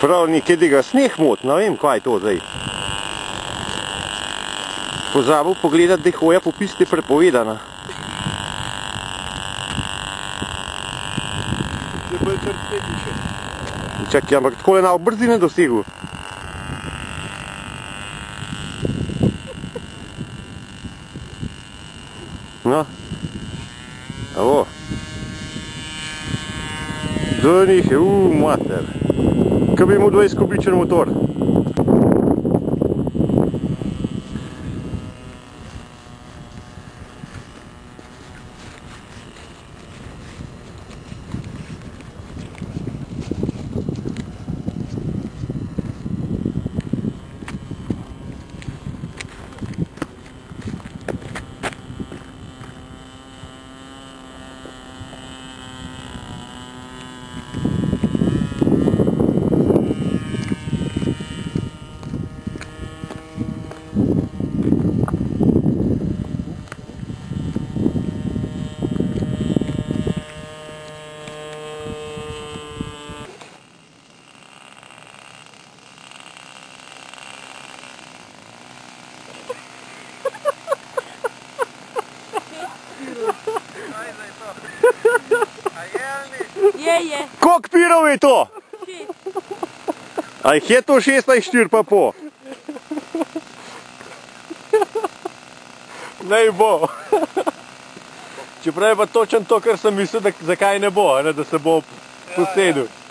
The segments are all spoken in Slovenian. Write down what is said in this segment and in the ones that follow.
Prav nekaj tega sneh mot, ne vem, kaj je to zdaj. Pozabil pogledati, da hoja po pisti prepovedana. Je bolj črteti še. Čakaj, ampak tako je na brzine dosegel. No. Evo. Zoni, uuu, mater. Kako bi mu dve izgubili črn motor? Je, je. Koliko pirov je to? Šest. A jih je to 16 štir pa po? Naj bo. Čeprav je pa točen to, kar sem mislil, da zakaj ne bo, a ne, da se bo posedil. Golfa.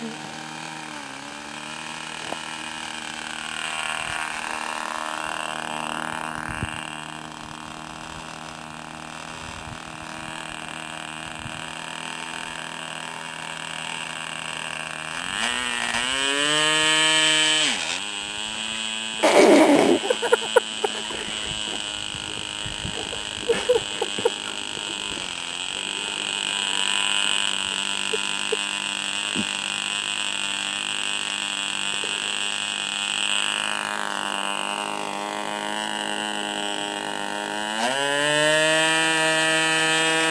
Bravo,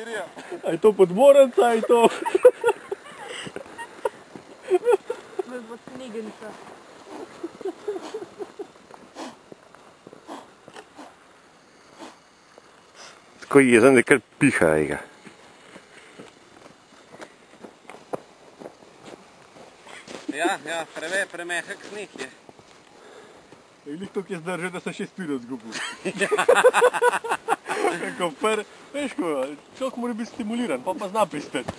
baterija. A je to podmorenca, a je to... Me bo snegenica. Tako jezen, da kar piha. Ega. Ja, ja, preve, premehek sneh je. Glih to, ki je zdržal, da sem šest pirov zgubil. Tako pr, veš ko, človek mora biti stimuliran, pa pa zna pristati.